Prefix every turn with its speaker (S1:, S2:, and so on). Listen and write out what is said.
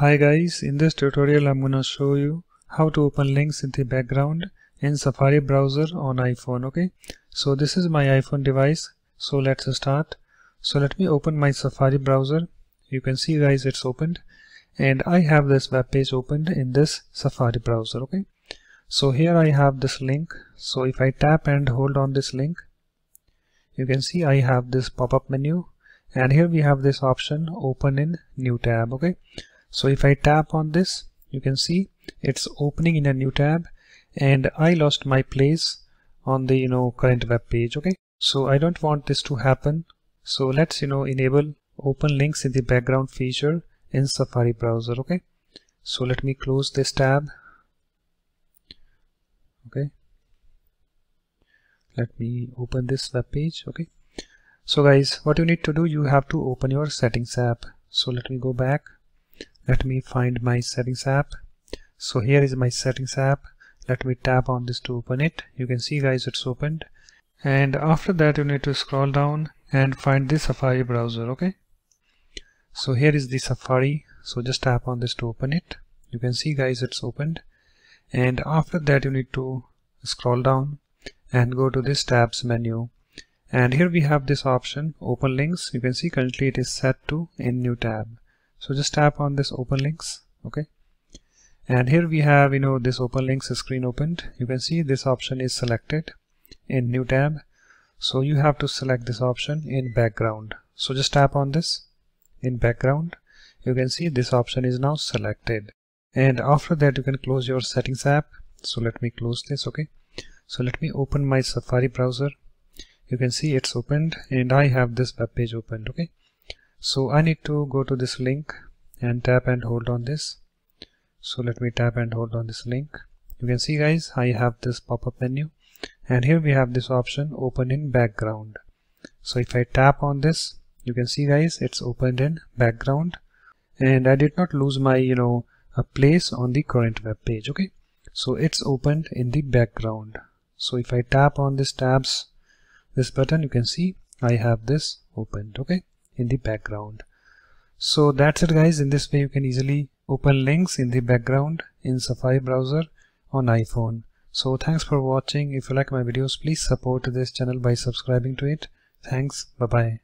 S1: Hi guys, in this tutorial I'm gonna show you how to open links in the background in Safari browser on iPhone okay? So this is my iPhone device so let's start. So let me open my Safari browser. You can see guys it's opened. And I have this web page opened in this Safari browser okay? So here I have this link. So if I tap and hold on this link you can see I have this pop-up menu. And here we have this option open in new tab okay so if I tap on this you can see it's opening in a new tab and I lost my place on the you know current web page okay? So I don't want this to happen. So let's you know enable open links in the background feature in Safari browser okay? So let me close this tab okay? Let me open this web page okay? So guys what you need to do you have to open your settings app. So let me go back let me find my settings app. So here is my settings app. Let me tap on this to open it. You can see guys it's opened. And after that you need to scroll down and find the Safari browser okay? So here is the Safari. So just tap on this to open it. You can see guys it's opened. And after that you need to scroll down and go to this tabs menu. And here we have this option open links. You can see currently it is set to in new tab so just tap on this open links okay? And here we have you know this open links screen opened. You can see this option is selected in new tab. So you have to select this option in background. So just tap on this in background. You can see this option is now selected. And after that you can close your settings app. So let me close this okay? So let me open my Safari browser. You can see it's opened and I have this web page opened okay so I need to go to this link and tap and hold on this. So let me tap and hold on this link. You can see guys I have this pop-up menu. And here we have this option open in background. So if I tap on this you can see guys it's opened in background. And I did not lose my you know a place on the current web page okay? So it's opened in the background. So if I tap on this tabs this button you can see I have this opened okay in the background. So that's it guys. In this way you can easily open links in the background in Safari browser on iPhone. So thanks for watching. If you like my videos please support this channel by subscribing to it. Thanks. Bye bye